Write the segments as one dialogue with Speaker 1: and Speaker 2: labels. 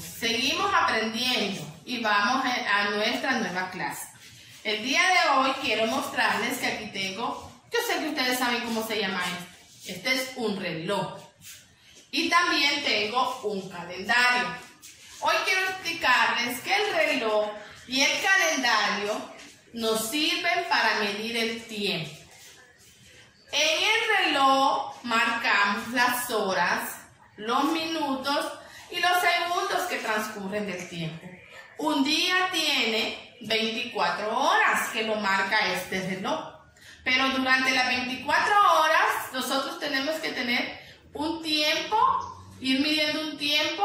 Speaker 1: seguimos aprendiendo y vamos a nuestra nueva clase. El día de hoy quiero mostrarles que aquí tengo, yo sé que ustedes saben cómo se llama esto. Este es un reloj. Y también tengo un calendario. Hoy quiero explicarles que el reloj y el calendario nos sirven para medir el tiempo. En el reloj marcamos las horas, los minutos y los segundos que transcurren del tiempo. Un día tiene 24 horas que lo marca este reloj. Pero durante las 24 horas nosotros tenemos que tener un tiempo, ir midiendo un tiempo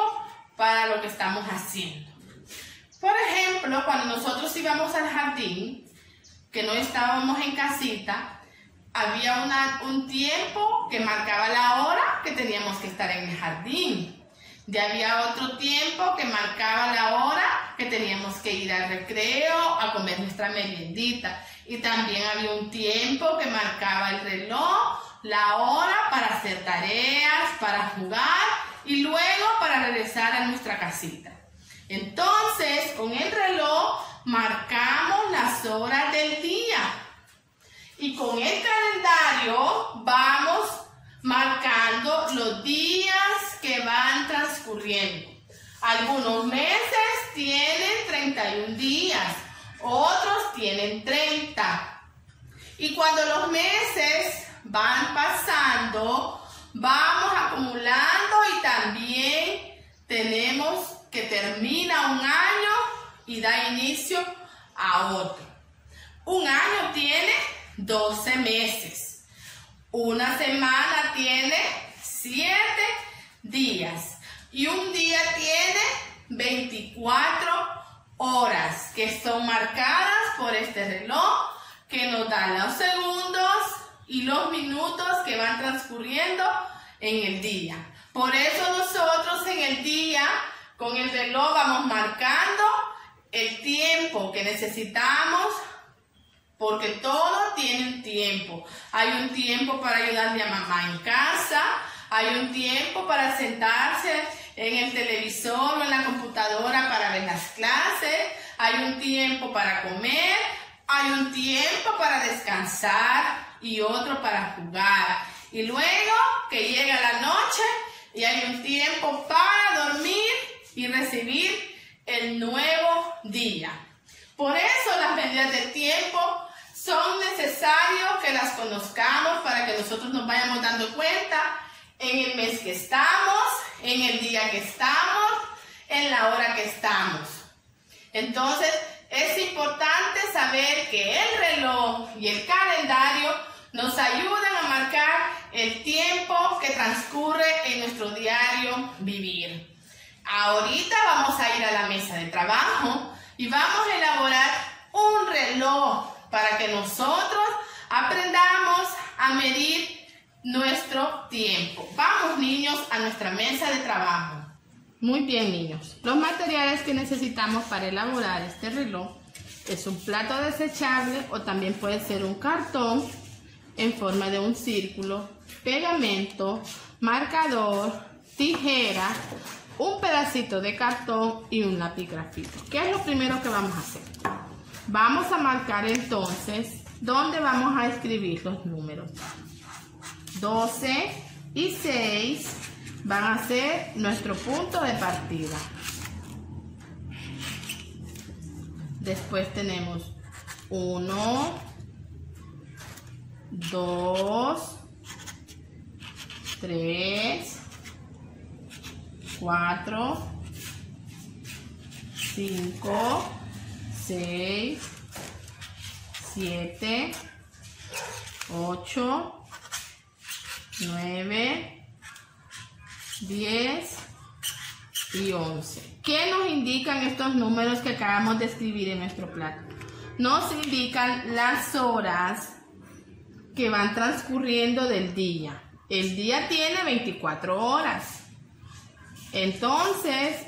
Speaker 1: para lo que estamos haciendo. Por ejemplo, cuando nosotros íbamos al jardín, que no estábamos en casita, había un tiempo que marcaba la hora que teníamos que estar en el jardín. Ya había otro tiempo que marcaba la hora que teníamos que ir al recreo a comer nuestra meriendita. Y también había un tiempo que marcaba el reloj, la hora para hacer tareas, para jugar y luego para regresar a nuestra casita. Entonces, con el reloj marcamos las horas del día. Y con el calendario vamos marcando los días que van Algunos meses tienen 31 días, otros tienen 30. Y cuando los meses van pasando, vamos acumulando y también tenemos que termina un año y da inicio a otro. Un año tiene 12 meses. Una semana tiene 7 días. Y un día tiene 24 horas que son marcadas por este reloj que nos da los segundos y los minutos que van transcurriendo en el día. Por eso nosotros en el día con el reloj vamos marcando el tiempo que necesitamos porque todo tiene un tiempo. Hay un tiempo para ayudarle a mamá en casa, hay un tiempo para sentarse en el televisor o en la computadora para ver las clases, hay un tiempo para comer, hay un tiempo para descansar y otro para jugar. Y luego que llega la noche y hay un tiempo para dormir y recibir el nuevo día. Por eso las medidas de tiempo son necesarios que las conozcamos para que nosotros nos vayamos dando cuenta en el mes que estamos, en el día que estamos, en la hora que estamos. Entonces, es importante saber que el reloj y el calendario nos ayudan a marcar el tiempo que transcurre en nuestro diario vivir. Ahorita vamos a ir a la mesa de trabajo y vamos a elaborar un reloj para que nosotros aprendamos a medir nuestro tiempo. Vamos niños a nuestra mesa de trabajo. Muy bien niños, los materiales que necesitamos para elaborar este reloj es un plato desechable o también puede ser un cartón en forma de un círculo, pegamento, marcador, tijera, un pedacito de cartón y un lápiz grafito. ¿Qué es lo primero que vamos a hacer? Vamos a marcar entonces dónde vamos a escribir los números. 12 y 6 van a ser nuestro punto de partida. Después tenemos 1, 2, 3, 4, 5, 6, 7, 8, 9, 10 y 11. ¿Qué nos indican estos números que acabamos de escribir en nuestro plato? Nos indican las horas que van transcurriendo del día. El día tiene 24 horas. Entonces,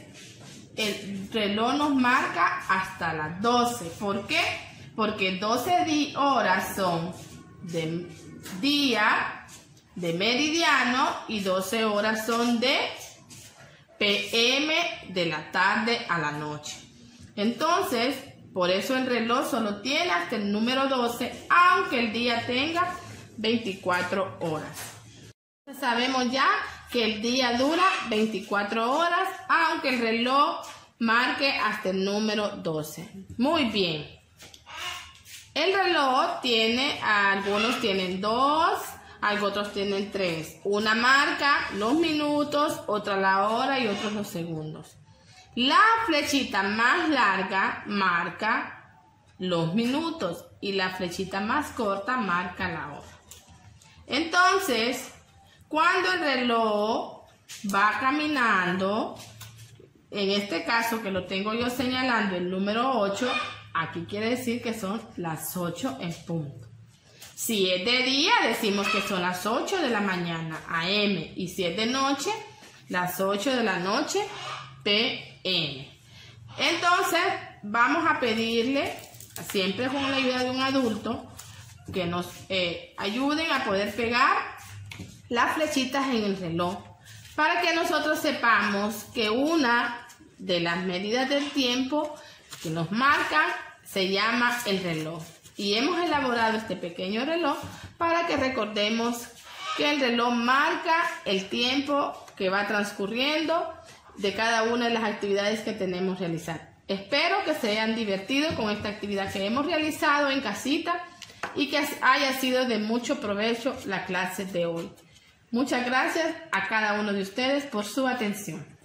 Speaker 1: el reloj nos marca hasta las 12. ¿Por qué? Porque 12 horas son de día, de meridiano y 12 horas son de PM de la tarde a la noche. Entonces, por eso el reloj solo tiene hasta el número 12, aunque el día tenga 24 horas. Sabemos ya que el día dura 24 horas, aunque el reloj marque hasta el número 12. Muy bien. El reloj tiene, algunos tienen 2, algunos tienen tres. Una marca los minutos, otra la hora y otros los segundos. La flechita más larga marca los minutos y la flechita más corta marca la hora. Entonces, cuando el reloj va caminando, en este caso que lo tengo yo señalando el número 8, aquí quiere decir que son las 8 en punto. Si es de día, decimos que son las 8 de la mañana, AM. Y si es de noche, las 8 de la noche, PM. Entonces, vamos a pedirle, siempre con la ayuda de un adulto, que nos eh, ayuden a poder pegar las flechitas en el reloj para que nosotros sepamos que una de las medidas del tiempo que nos marcan se llama el reloj. Y hemos elaborado este pequeño reloj para que recordemos que el reloj marca el tiempo que va transcurriendo de cada una de las actividades que tenemos realizar. Espero que se hayan divertido con esta actividad que hemos realizado en casita y que haya sido de mucho provecho la clase de hoy. Muchas gracias a cada uno de ustedes por su atención.